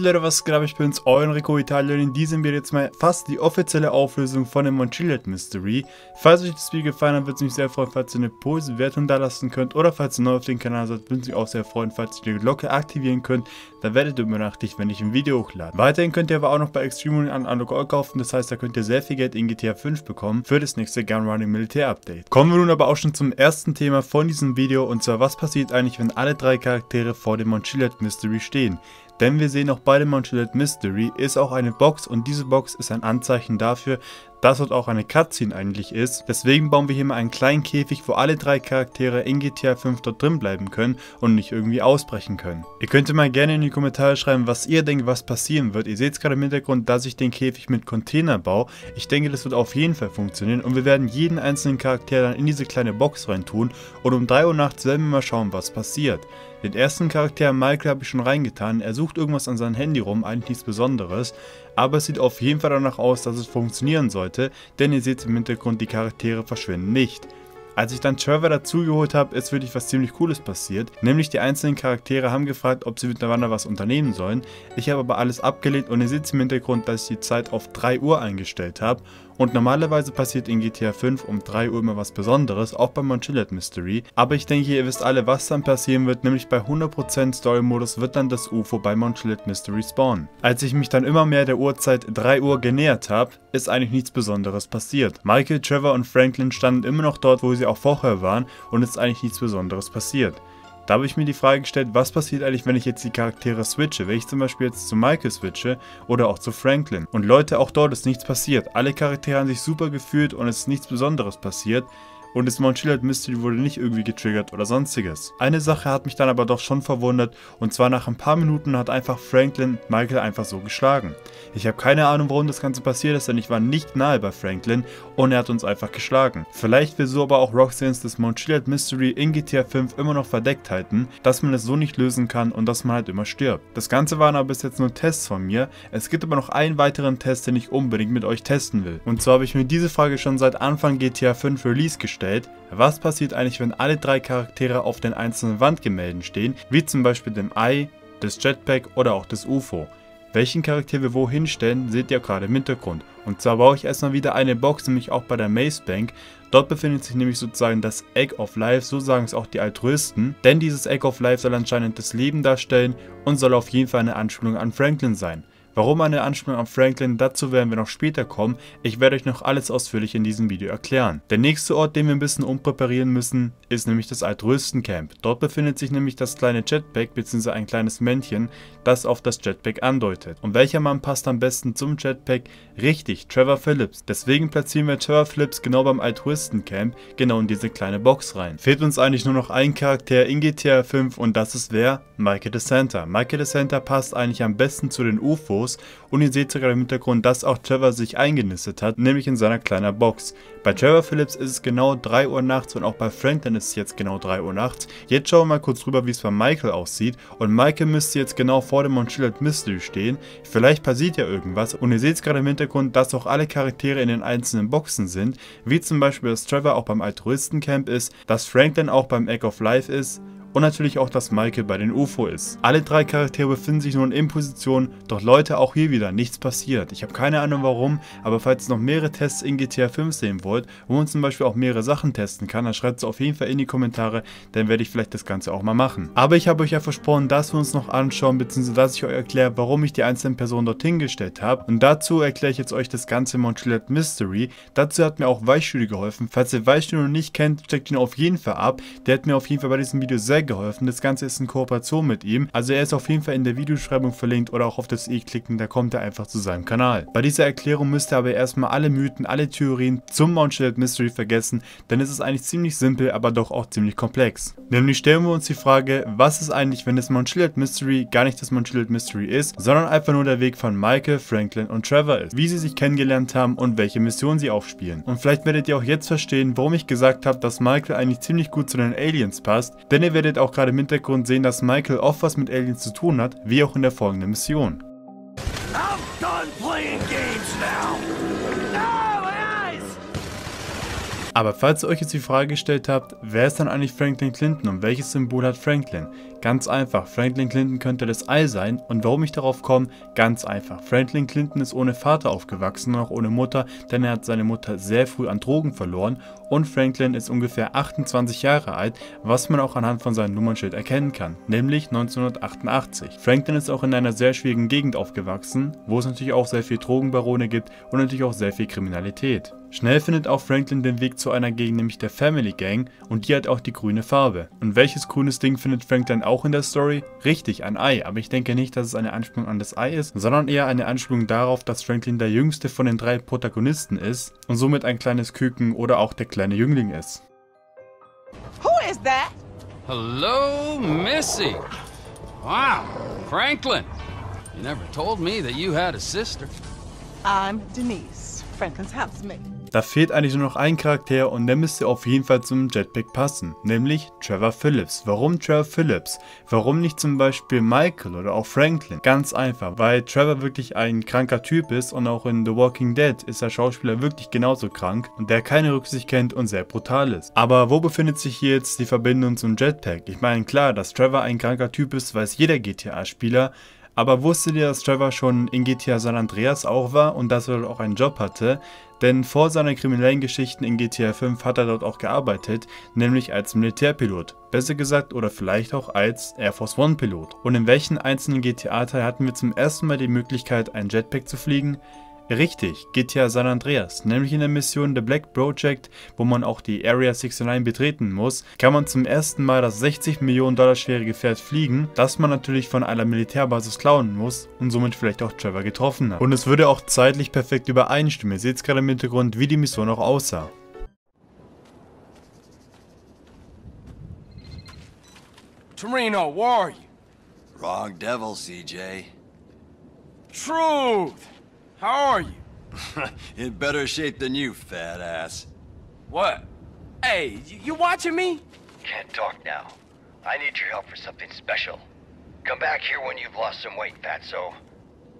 Leute, was geht ab? Ich bin's, euer Rico Italien in diesem Video jetzt mal fast die offizielle Auflösung von dem Montchillet Mystery. Falls euch das Video gefallen hat, würde es mich sehr freuen, falls ihr eine positive Wertung da lassen könnt oder falls ihr neu auf den Kanal seid, würde es mich auch sehr freuen, falls ihr die Glocke aktivieren könnt, dann werdet ihr benachrichtigt, wenn ich ein Video hochlade. Weiterhin könnt ihr aber auch noch bei Extreme an Unlock kaufen, das heißt, da könnt ihr sehr viel Geld in GTA 5 bekommen für das nächste Gun Running Militär Update. Kommen wir nun aber auch schon zum ersten Thema von diesem Video und zwar was passiert eigentlich, wenn alle drei Charaktere vor dem Montchillet Mystery stehen. Denn wir sehen auch bei dem Montchillet Mystery ist auch eine Box und diese Box ist ein Anzeichen dafür, dass dort auch eine Cutscene eigentlich ist. Deswegen bauen wir hier mal einen kleinen Käfig, wo alle drei Charaktere in GTA 5 dort drin bleiben können und nicht irgendwie ausbrechen können. Ihr könnt mal gerne in die Kommentare schreiben, was ihr denkt, was passieren wird. Ihr seht es gerade im Hintergrund, dass ich den Käfig mit Container baue. Ich denke, das wird auf jeden Fall funktionieren und wir werden jeden einzelnen Charakter dann in diese kleine Box rein tun und um 3 Uhr nachts werden wir mal schauen, was passiert. Den ersten Charakter Michael habe ich schon reingetan, er sucht irgendwas an seinem Handy rum, eigentlich nichts besonderes, aber es sieht auf jeden Fall danach aus, dass es funktionieren sollte, denn ihr seht im Hintergrund, die Charaktere verschwinden nicht. Als ich dann Trevor dazugeholt habe, ist wirklich was ziemlich cooles passiert, nämlich die einzelnen Charaktere haben gefragt, ob sie miteinander was unternehmen sollen. Ich habe aber alles abgelehnt und ihr seht im Hintergrund, dass ich die Zeit auf 3 Uhr eingestellt habe und normalerweise passiert in GTA 5 um 3 Uhr immer was Besonderes, auch beim Montchillet Mystery. Aber ich denke, ihr wisst alle, was dann passieren wird, nämlich bei 100% Story-Modus wird dann das UFO bei Montchillet Mystery spawnen. Als ich mich dann immer mehr der Uhrzeit 3 Uhr genähert habe, ist eigentlich nichts Besonderes passiert. Michael, Trevor und Franklin standen immer noch dort, wo sie auch vorher waren und ist eigentlich nichts Besonderes passiert. Da habe ich mir die Frage gestellt, was passiert eigentlich, wenn ich jetzt die Charaktere switche? Wenn ich zum Beispiel jetzt zu Michael switche oder auch zu Franklin. Und Leute, auch dort ist nichts passiert. Alle Charaktere haben sich super gefühlt und es ist nichts Besonderes passiert und das Mount Mystery wurde nicht irgendwie getriggert oder sonstiges. Eine Sache hat mich dann aber doch schon verwundert und zwar nach ein paar Minuten hat einfach Franklin Michael einfach so geschlagen. Ich habe keine Ahnung warum das Ganze passiert ist, denn ich war nicht nahe bei Franklin und er hat uns einfach geschlagen. Vielleicht will so aber auch Roxanne das Mount Mystery in GTA 5 immer noch verdeckt halten, dass man es so nicht lösen kann und dass man halt immer stirbt. Das Ganze waren aber bis jetzt nur Tests von mir. Es gibt aber noch einen weiteren Test, den ich unbedingt mit euch testen will. Und zwar habe ich mir diese Frage schon seit Anfang GTA 5 Release gestellt gestellt, was passiert eigentlich, wenn alle drei Charaktere auf den einzelnen Wandgemälden stehen, wie zum Beispiel dem Ei, das Jetpack oder auch das UFO. Welchen Charakter wir wo hinstellen, seht ihr gerade im Hintergrund. Und zwar baue ich erstmal wieder eine Box, nämlich auch bei der Maze Bank. Dort befindet sich nämlich sozusagen das Egg of Life, so sagen es auch die Altruisten. Denn dieses Egg of Life soll anscheinend das Leben darstellen und soll auf jeden Fall eine Anspielung an Franklin sein. Warum eine Anspielung auf Franklin, dazu werden wir noch später kommen. Ich werde euch noch alles ausführlich in diesem Video erklären. Der nächste Ort, den wir ein bisschen umpräparieren müssen, ist nämlich das Altröstencamp. Dort befindet sich nämlich das kleine Jetpack bzw. ein kleines Männchen, das auf das Jetpack andeutet. Und welcher Mann passt am besten zum Jetpack? Richtig, Trevor Phillips. Deswegen platzieren wir Trevor Phillips genau beim Altruistencamp, genau in diese kleine Box rein. Fehlt uns eigentlich nur noch ein Charakter in GTA 5 und das ist wer? Michael DeSanta. Michael DeSanta passt eigentlich am besten zu den UFO los und ihr seht sogar im Hintergrund, dass auch Trevor sich eingenistet hat, nämlich in seiner kleinen Box. Bei Trevor Phillips ist es genau 3 Uhr nachts und auch bei Franklin ist es jetzt genau 3 Uhr nachts. Jetzt schauen wir mal kurz rüber, wie es bei Michael aussieht und Michael müsste jetzt genau vor dem Montchillet Mystery stehen. Vielleicht passiert ja irgendwas und ihr seht es gerade im Hintergrund, dass auch alle Charaktere in den einzelnen Boxen sind, wie zum Beispiel, dass Trevor auch beim Altruistencamp ist, dass Franklin auch beim Egg of Life ist und natürlich auch, dass Michael bei den UFO ist. Alle drei Charaktere befinden sich nun in Position, doch Leute, auch hier wieder nichts passiert. Ich habe keine Ahnung warum, aber falls ihr noch mehrere Tests in GTA 5 sehen wollt, wo man zum Beispiel auch mehrere Sachen testen kann, dann schreibt es auf jeden Fall in die Kommentare, dann werde ich vielleicht das Ganze auch mal machen. Aber ich habe euch ja versprochen, dass wir uns noch anschauen, beziehungsweise dass ich euch erkläre, warum ich die einzelnen Personen dorthin gestellt habe. Und dazu erkläre ich jetzt euch das ganze Montreal Mystery. Dazu hat mir auch Weichstühle geholfen. Falls ihr Weichstühle noch nicht kennt, checkt ihn auf jeden Fall ab. Der hat mir auf jeden Fall bei diesem Video sehr geholfen. Das Ganze ist in Kooperation mit ihm. Also er ist auf jeden Fall in der Videobeschreibung verlinkt oder auch auf das i klicken, da kommt er einfach zu seinem Kanal. Bei dieser Erklärung müsst ihr aber erstmal alle Mythen, alle Theorien zum Mount Shelled Mystery vergessen, denn es ist eigentlich ziemlich simpel, aber doch auch ziemlich komplex. Nämlich stellen wir uns die Frage, was ist eigentlich, wenn das Mount Shelled Mystery gar nicht das Mount Shelled Mystery ist, sondern einfach nur der Weg von Michael, Franklin und Trevor ist. Wie sie sich kennengelernt haben und welche Mission sie aufspielen. Und vielleicht werdet ihr auch jetzt verstehen, warum ich gesagt habe, dass Michael eigentlich ziemlich gut zu den Aliens passt, denn ihr werdet auch gerade im Hintergrund sehen, dass Michael oft was mit Aliens zu tun hat, wie auch in der folgenden Mission. Aber falls ihr euch jetzt die Frage gestellt habt, wer ist dann eigentlich Franklin Clinton und welches Symbol hat Franklin? Ganz einfach, Franklin Clinton könnte das Ei sein und warum ich darauf komme, ganz einfach. Franklin Clinton ist ohne Vater aufgewachsen und auch ohne Mutter, denn er hat seine Mutter sehr früh an Drogen verloren und Franklin ist ungefähr 28 Jahre alt, was man auch anhand von seinem Nummernschild erkennen kann, nämlich 1988. Franklin ist auch in einer sehr schwierigen Gegend aufgewachsen, wo es natürlich auch sehr viel Drogenbarone gibt und natürlich auch sehr viel Kriminalität. Schnell findet auch Franklin den Weg zu einer Gegend, nämlich der Family Gang, und die hat auch die grüne Farbe. Und welches grünes Ding findet Franklin auch in der Story? Richtig, ein Ei, aber ich denke nicht, dass es eine Anspielung an das Ei ist, sondern eher eine Anspielung darauf, dass Franklin der jüngste von den drei Protagonisten ist und somit ein kleines Küken oder auch der kleine Jüngling ist. Who is that? Hello, Missy. Wow, Franklin. You never told me that you had a sister. I'm Denise, Franklin's housemate. Da fehlt eigentlich nur noch ein Charakter und der müsste auf jeden Fall zum Jetpack passen, nämlich Trevor Phillips. Warum Trevor Phillips? Warum nicht zum Beispiel Michael oder auch Franklin? Ganz einfach, weil Trevor wirklich ein kranker Typ ist und auch in The Walking Dead ist der Schauspieler wirklich genauso krank und der keine Rücksicht kennt und sehr brutal ist. Aber wo befindet sich hier jetzt die Verbindung zum Jetpack? Ich meine klar, dass Trevor ein kranker Typ ist, weiß jeder GTA-Spieler, aber wusstet ihr, dass Trevor schon in GTA San Andreas auch war und dass er auch einen Job hatte? Denn vor seinen kriminellen Geschichten in GTA 5 hat er dort auch gearbeitet, nämlich als Militärpilot. Besser gesagt oder vielleicht auch als Air Force One Pilot. Und in welchen einzelnen GTA-Teil hatten wir zum ersten Mal die Möglichkeit, ein Jetpack zu fliegen? Richtig, GTA San Andreas, nämlich in der Mission The Black Project, wo man auch die Area 69 betreten muss, kann man zum ersten Mal das 60 Millionen Dollar schwere Gefährt fliegen, das man natürlich von einer Militärbasis klauen muss und somit vielleicht auch Trevor getroffen hat. Und es würde auch zeitlich perfekt übereinstimmen, ihr seht es gerade im Hintergrund, wie die Mission auch aussah. Torino, where are you? Wrong devil, CJ. Truth! How are you? In better shape than you, fat ass. What? Hey, you, you watching me? Can't talk now. I need your help for something special. Come back here when you've lost some weight, Fatso.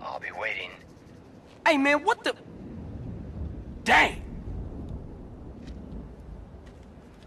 I'll be waiting. Hey, man, what the... Dang!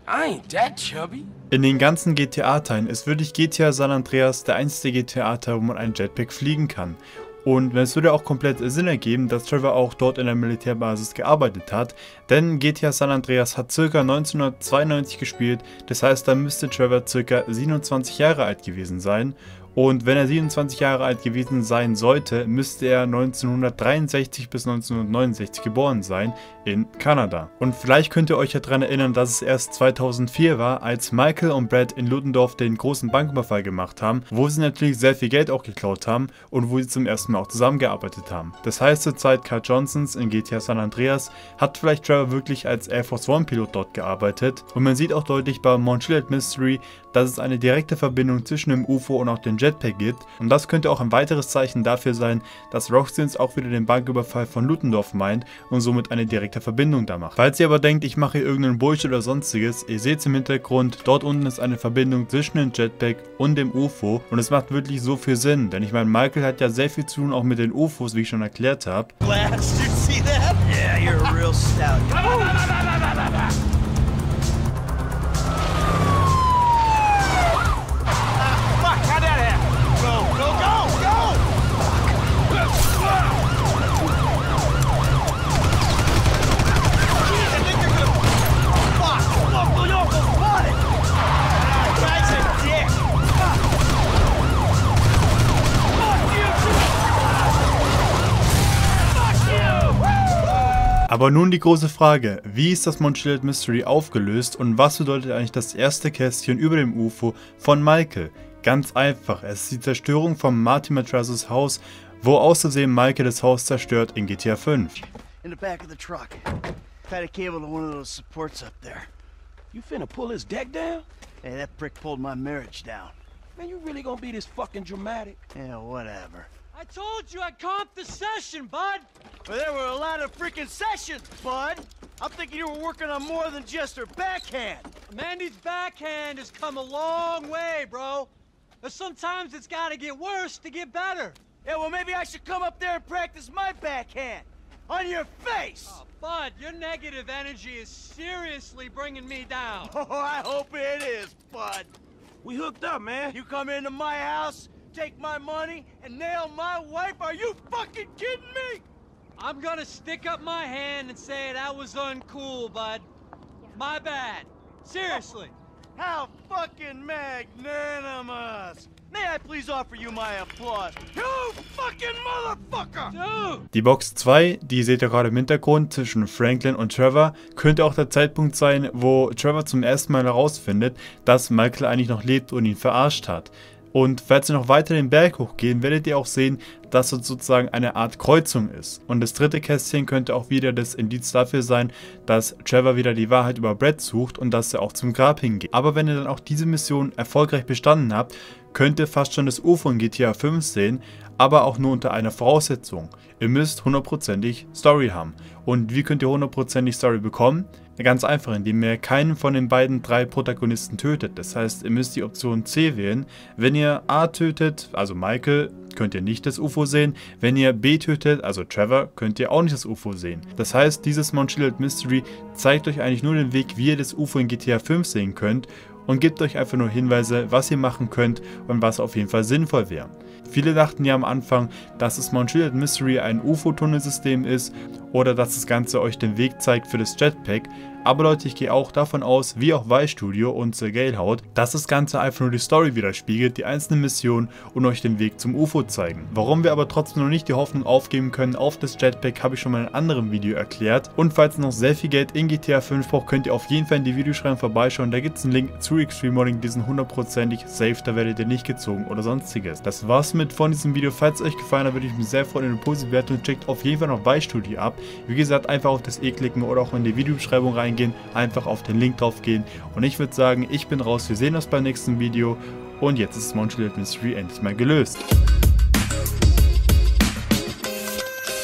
I ain't that chubby. In den ganzen GTA-Teilen ist wirklich GTA San Andreas der einzige GTA-Teil, wo man einen Jetpack fliegen kann. Und es würde auch komplett Sinn ergeben, dass Trevor auch dort in der Militärbasis gearbeitet hat, denn GTA San Andreas hat ca. 1992 gespielt, das heißt, da müsste Trevor ca. 27 Jahre alt gewesen sein und wenn er 27 Jahre alt gewesen sein sollte, müsste er 1963 bis 1969 geboren sein in Kanada. Und vielleicht könnt ihr euch ja daran erinnern, dass es erst 2004 war, als Michael und Brad in Ludendorff den großen Banküberfall gemacht haben, wo sie natürlich sehr viel Geld auch geklaut haben und wo sie zum ersten Mal auch zusammengearbeitet haben. Das heißt, zur Zeit Carl Johnsons in GTA San Andreas hat vielleicht Trevor wirklich als Air Force One Pilot dort gearbeitet und man sieht auch deutlich bei Montreal Mystery, dass es eine direkte Verbindung zwischen dem UFO und auch dem Jetpack gibt und das könnte auch ein weiteres Zeichen dafür sein, dass Roxins auch wieder den Banküberfall von Ludendorff meint und somit eine direkte Verbindung da macht. Falls ihr aber denkt, ich mache hier irgendeinen Bullshit oder sonstiges, ihr seht es im Hintergrund, dort unten ist eine Verbindung zwischen dem Jetpack und dem UFO und es macht wirklich so viel Sinn, denn ich meine, Michael hat ja sehr viel zu tun auch mit den UFOs, wie ich schon erklärt habe. Blast, you see that? Yeah, you're a real stout. Aber nun die große Frage, wie ist das Montreal Mystery aufgelöst und was bedeutet eigentlich das erste Kästchen über dem UFO von Michael? Ganz einfach, es ist die Zerstörung von Martin Matrazzos Haus, wo auszusehen Michael das Haus zerstört in GTA 5. In the back of the truck. Tied a cable to one of those supports up there. You finna pull his deck down? Hey, that prick pulled my marriage down. Man, you really gonna be this fucking dramatic? Yeah, whatever. I told you I'd comp the session, bud! But there were a lot of freaking sessions, bud! I'm thinking you were working on more than just her backhand! Mandy's backhand has come a long way, bro. But sometimes it's gotta get worse to get better. Yeah, well, maybe I should come up there and practice my backhand! On your face! Oh, bud, your negative energy is seriously bringing me down. Oh, I hope it is, bud! We hooked up, man. You come into my house, take my money, and nail my wife? Are you fucking kidding me? I'm gonna stick up my hand and say that was uncool, bud. My bad. Seriously. How fucking magnanimous! May I please offer you my applause? You fucking motherfucker! Dude! Die Box 2, die seht ihr gerade im Hintergrund zwischen Franklin und Trevor, könnte auch der Zeitpunkt sein, wo Trevor zum ersten Mal herausfindet, dass Michael eigentlich noch lebt und ihn verarscht hat. Und falls ihr noch weiter den Berg hochgehen, werdet ihr auch sehen, dass es sozusagen eine Art Kreuzung ist. Und das dritte Kästchen könnte auch wieder das Indiz dafür sein, dass Trevor wieder die Wahrheit über Brett sucht und dass er auch zum Grab hingeht. Aber wenn ihr dann auch diese Mission erfolgreich bestanden habt, könnt ihr fast schon das UFO in GTA 5 sehen, aber auch nur unter einer Voraussetzung. Ihr müsst hundertprozentig Story haben. Und wie könnt ihr hundertprozentig Story bekommen? Ganz einfach, indem ihr keinen von den beiden drei Protagonisten tötet. Das heißt, ihr müsst die Option C wählen. Wenn ihr A tötet, also Michael, könnt ihr nicht das UFO sehen. Wenn ihr B tötet, also Trevor, könnt ihr auch nicht das UFO sehen. Das heißt, dieses Mount Chiliad Mystery zeigt euch eigentlich nur den Weg, wie ihr das UFO in GTA 5 sehen könnt und gibt euch einfach nur Hinweise, was ihr machen könnt und was auf jeden Fall sinnvoll wäre. Viele dachten ja am Anfang, dass das Mount Chiliad Mystery ein UFO-Tunnelsystem ist oder dass das Ganze euch den Weg zeigt für das Jetpack, aber Leute, ich gehe auch davon aus, wie auch Vice Studio und The Gale Haut, dass das Ganze einfach nur die Story widerspiegelt, die einzelnen Missionen und euch den Weg zum UFO zeigen. Warum wir aber trotzdem noch nicht die Hoffnung aufgeben können auf das Jetpack, habe ich schon mal in einem anderen Video erklärt. Und falls ihr noch sehr viel Geld in GTA 5 braucht, könnt ihr auf jeden Fall in die Videoschreiben vorbeischauen. Da gibt es einen Link zu Extreme Modding, die sind hundertprozentig safe, da werdet ihr nicht gezogen oder sonstiges. Das war's mit von diesem Video. Falls es euch gefallen hat, würde ich mich sehr freuen in eine positive Wertung. Checkt auf jeden Fall noch Vice Studio ab. Wie gesagt, einfach auf das E klicken oder auch in die Videobeschreibung rein reingehen, einfach auf den Link drauf gehen. Und ich würde sagen, ich bin raus, wir sehen uns beim nächsten Video. Und jetzt ist Montreal Mystery endlich mal gelöst.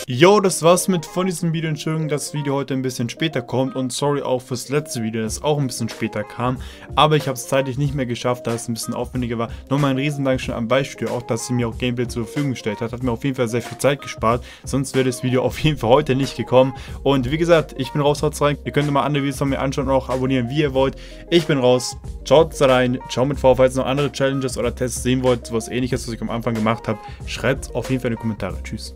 Jo, das war's mit von diesem Video. Entschuldigung, dass das Video heute ein bisschen später kommt und sorry auch fürs letzte Video, das auch ein bisschen später kam. Aber ich habe es zeitlich nicht mehr geschafft, da es ein bisschen aufwendiger war. Nochmal ein riesen schon am Beispiel, auch dass sie mir auch Gameplay zur Verfügung gestellt hat. Hat mir auf jeden Fall sehr viel Zeit gespart, sonst wäre das Video auf jeden Fall heute nicht gekommen. Und wie gesagt, ich bin raus, haut's rein. Ihr könnt mal andere Videos von mir anschauen und auch abonnieren, wie ihr wollt. Ich bin raus, schaut rein, schaut mit vor, falls ihr noch andere Challenges oder Tests sehen wollt, sowas ähnliches, was ich am Anfang gemacht habe. Schreibt auf jeden Fall in die Kommentare. Tschüss.